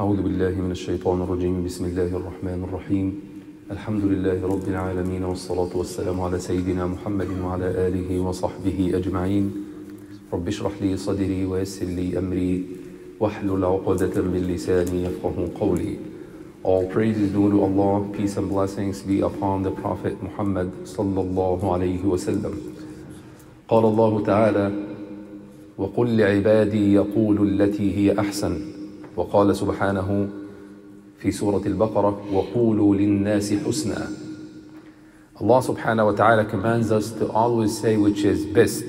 أعوذ بالله من الشيطان الرجيم. بسم الله الرحمن الرحيم. الحمد لله رب العالمين والصلاة والسلام على سيدنا محمد وعلى آله وصحبه أجمعين. رب اشرح لي صدري ويسر لي أمري واحلل عقدة من لساني يفقه قولي. All praise is due to Allah, peace and blessings be upon the Prophet Muhammad sallallahu alayhi wa sallam. قال الله تعالى وقل لعبادي يقول التي هي أحسن. وقال سبحانه في سورة البقرة وقولوا للناس حسنا Allah subhanahu wa ta'ala commands us to always say which is best.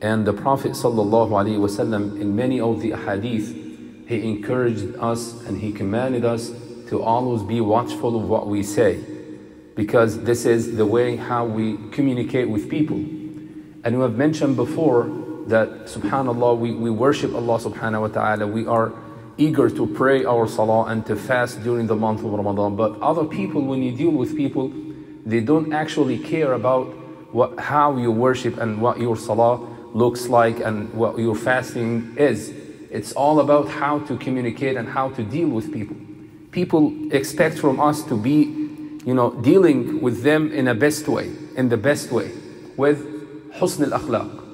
And the Prophet sallallahu alayhi wa sallam in many of the hadith, he encouraged us and he commanded us to always be watchful of what we say. Because this is the way how we communicate with people. And we have mentioned before that subhanallah we, we worship Allah subhanahu wa ta'ala. We are eager to pray our salah and to fast during the month of Ramadan. But other people, when you deal with people, they don't actually care about what, how you worship and what your salah looks like and what your fasting is. It's all about how to communicate and how to deal with people. People expect from us to be, you know, dealing with them in a best way, in the best way, with husn al-akhlaq.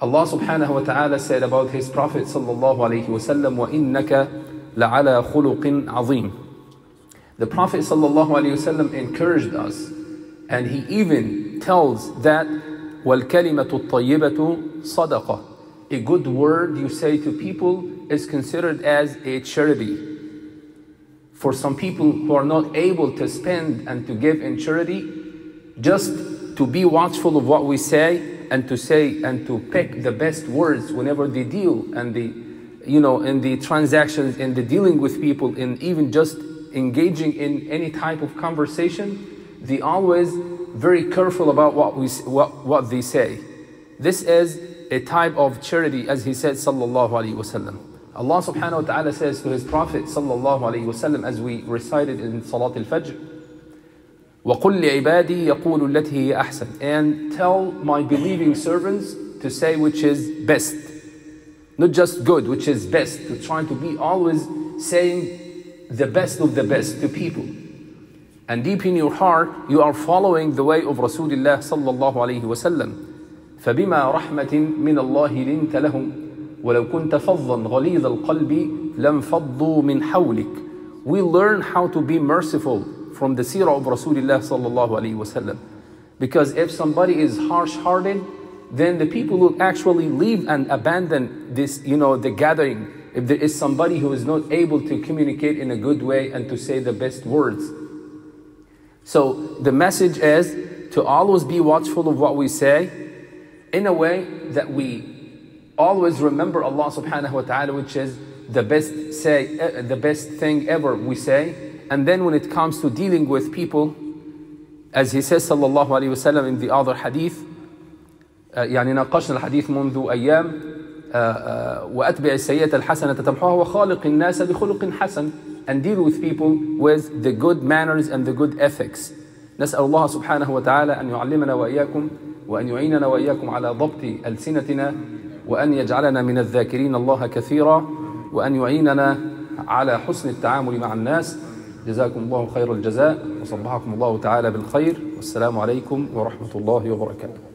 Allah subhanahu wa ta'ala said about His Prophet sallallahu alayhi wa sallam, وَإِنَّكَ لَعَلَى خُلُقٍ عَظِيمٍ The Prophet sallallahu alayhi wa sallam encouraged us and he even tells that وَالْكَلِمَةُ الطَّيِّبَةُ صَدَقَةٌ A good word you say to people is considered as a charity. For some people who are not able to spend and to give in charity, just to be watchful of what we say and to say and to pick the best words whenever they deal and the you know in the transactions in the dealing with people in even just engaging in any type of conversation they always very careful about what we what, what they say. This is a type of charity as he said sallallahu alaihi wasallam Allah subhanahu wa ta'ala says to his prophet sallallahu alaihi wasallam as we recited in salat al-fajr وَقُلْ لِعِبَادِي يَقُولُ الَّتِي هِيَ أَحْسَنُ And tell my believing servants to say which is best. Not just good, which is best. To try to be always saying the best of the best to people. And deep in your heart, you are following the way of Rasulullah sallallahu alayhi wa sallam. فبما رحمة من الله لنت لهم ولو كنت فظا غليظ القلب لم فضوا من حولك. We learn how to be merciful from the seerah of Rasulullah sallallahu alaihi wasallam. Because if somebody is harsh-hearted, then the people will actually leave and abandon this, you know, the gathering. If there is somebody who is not able to communicate in a good way and to say the best words. So the message is to always be watchful of what we say in a way that we always remember Allah subhanahu wa ta'ala, which is the best say, eh, the best thing ever we say, and then when it comes to dealing with people, as he says الله عليه وسلم in the other hadith, يعني ناقشنا الحديث منذ أيام وأتبع السيئة الحسنة تمحوها وخالق الناس بخلق حسن and deal with people with the good manners and the good ethics. نسأل الله سبحانه وتعالى أن يعلمنا وإياكم وأن يعيننا وإياكم على ضبط ألسنتنا وأن يجعلنا من الذاكرين الله كثيرا وأن يعيننا على حسن التعامل مع الناس جزاكم الله خير الجزاء وصبحكم الله تعالى بالخير والسلام عليكم ورحمة الله وبركاته.